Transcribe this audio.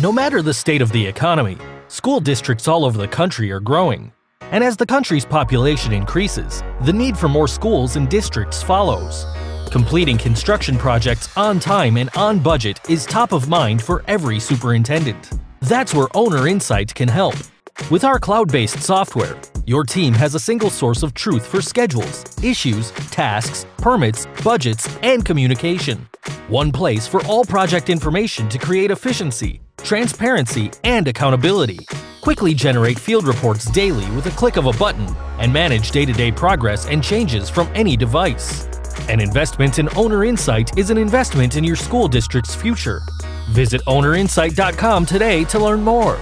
No matter the state of the economy, school districts all over the country are growing. And as the country's population increases, the need for more schools and districts follows. Completing construction projects on time and on budget is top of mind for every superintendent. That's where Owner Insite can help. With our cloud-based software, your team has a single source of truth for schedules, issues, tasks, permits, budgets, and communication. One place for all project information to create efficiency, transparency, and accountability. Quickly generate field reports daily with a click of a button and manage day-to-day progress and changes from any device. An investment in Owner Insite is an investment in your school district's future. Visit ownerinsite.com today to learn more.